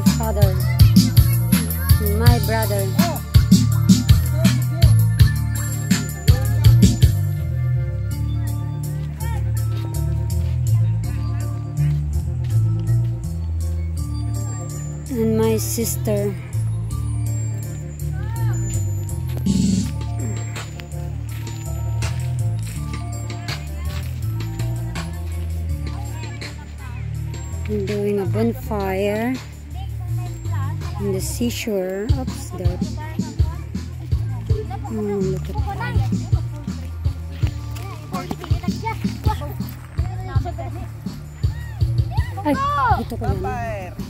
my father. My brother. And my sister. I'm doing a bonfire in the seashore. Oops, that. Oh, hmm, look at Ay, dito ko lang.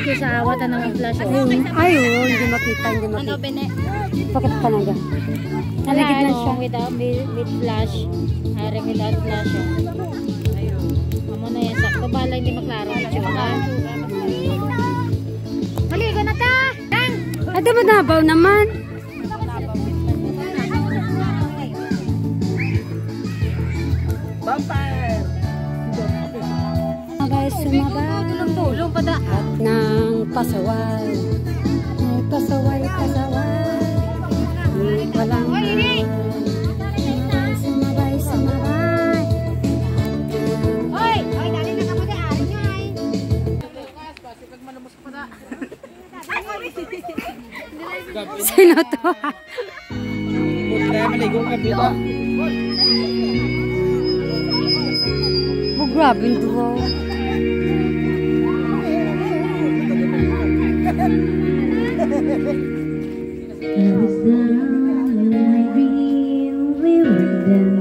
Mag-flash kaysa awat na mag-flash. Oh. Ay, oh, hindi makita, hindi Ano, makita. Bene? Bakit pa naga? Naligid na siya. Without, with, with flash. Haring without flash. Ayun. Amo na yan. Sakto ba lang hindi maklaro itsura? Maligo na ta! Tang! Ba nabaw naman? Sumabay. Pa da. At ng pasaway. Ay, pasaway, pasaway. Di ko lang Sumabay, sumabay. Hoy! Hoy, dali na kamo nyo ay. Sino to? Kaya maligo ka dito. Oh, grabe ito. Loves that I really want them